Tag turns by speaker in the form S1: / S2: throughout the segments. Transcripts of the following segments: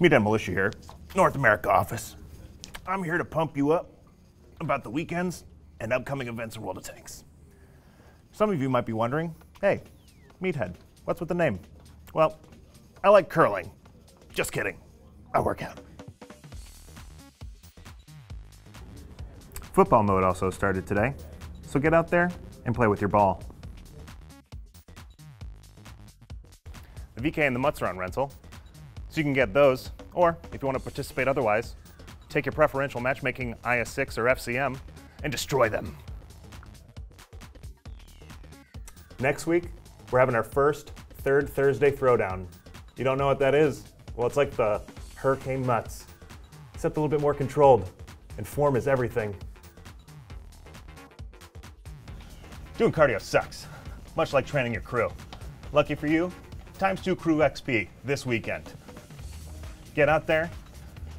S1: Meathead Militia here, North America office. I'm here to pump you up about the weekends and upcoming events in World of Tanks. Some of you might be wondering, hey, Meathead, what's with the name? Well, I like curling. Just kidding. I work out. Football mode also started today, so get out there and play with your ball. The VK and the Mutts are on rental, so you can get those, or if you want to participate otherwise, take your preferential matchmaking IS6 or FCM and destroy them. Next week, we're having our first third Thursday throwdown. You don't know what that is? Well, it's like the Hurricane Mutts, except a little bit more controlled, and form is everything. Doing cardio sucks, much like training your crew. Lucky for you, times two crew XP this weekend. Get out there,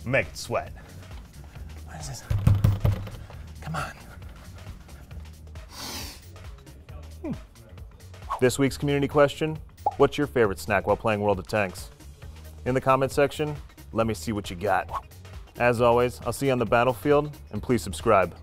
S1: make it sweat. What is this? Come on. Hmm. This week's community question What's your favorite snack while playing World of Tanks? In the comment section, let me see what you got. As always, I'll see you on the battlefield, and please subscribe.